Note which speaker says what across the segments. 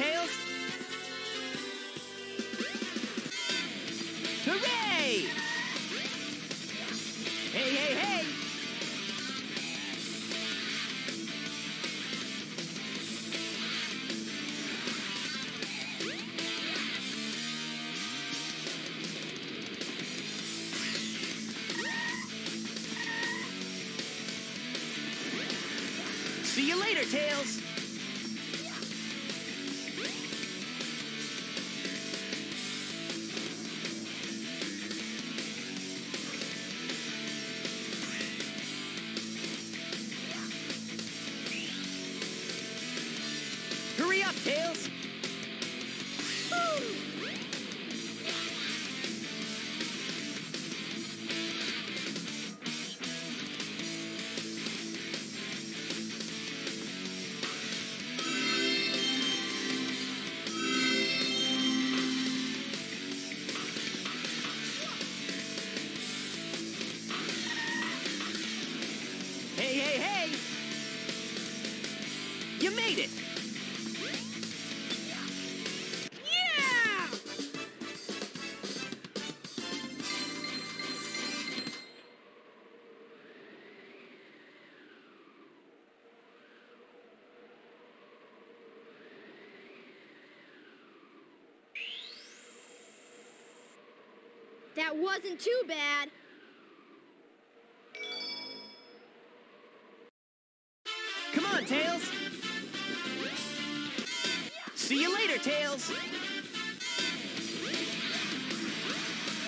Speaker 1: Tails! Hooray! Hey, hey, hey! See you later, Tails! You made it!
Speaker 2: Yeah! That wasn't too bad.
Speaker 1: Come on, Tails! See you later, Tails!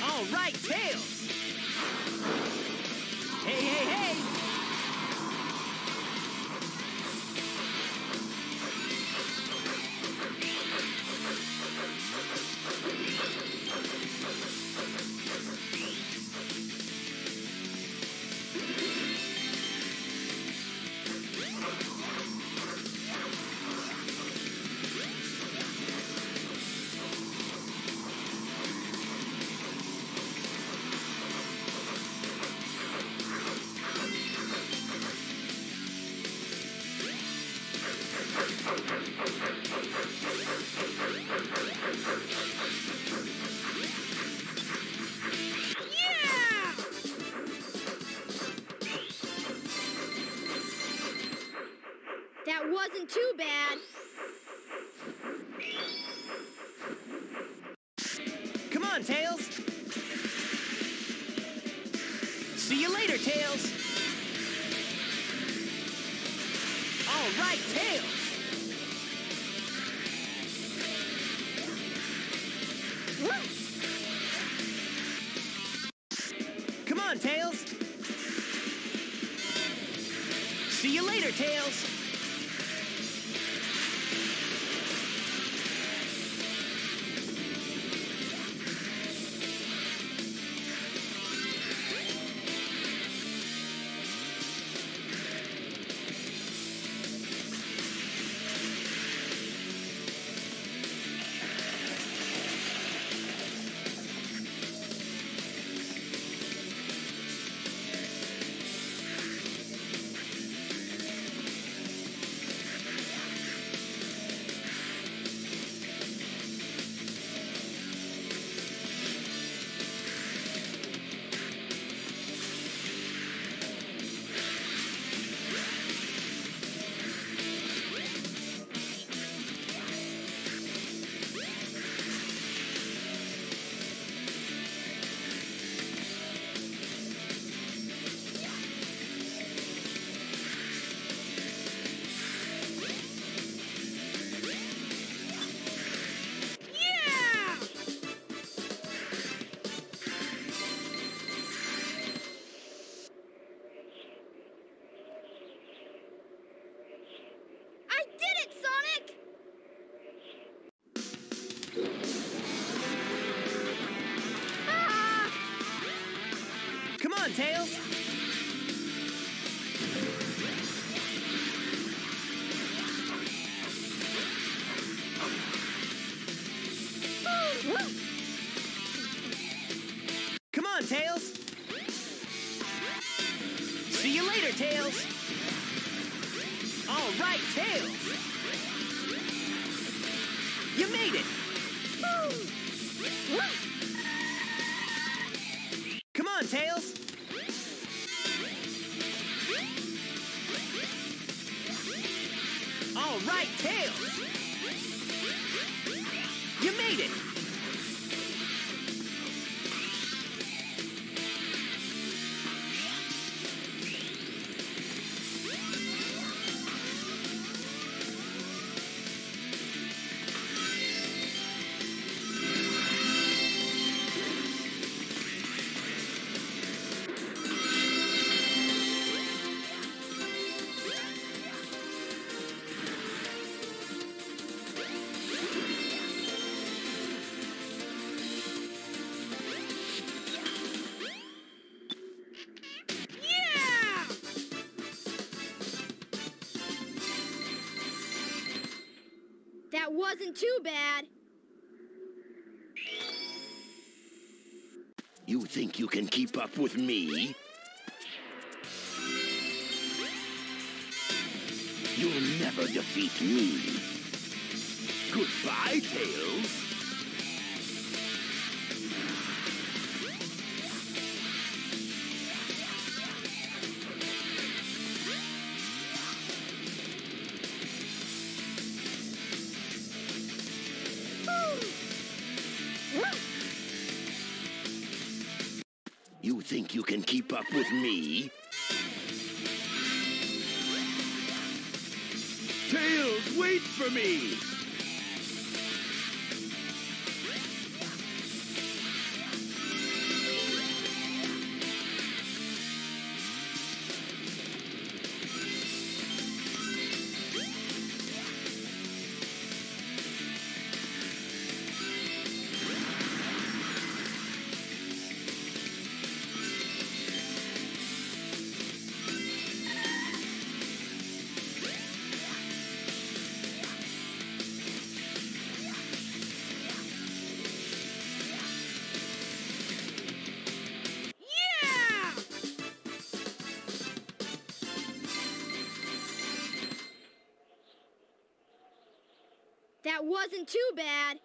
Speaker 1: All right, Tails!
Speaker 2: Wasn't too bad.
Speaker 1: Come on, Tails! See you later, Tails! All right, Tails! Come on, Tails! See you later, Tails! Tails! Come on, Tails! See you later, Tails! All right, Tails! You made it! Come on, Tails! Right, Tails! You made it!
Speaker 2: That wasn't too bad.
Speaker 3: You think you can keep up with me? You'll never defeat me. Goodbye, Tails. Think you can keep up with me? Tails, wait for me!
Speaker 2: That wasn't too bad.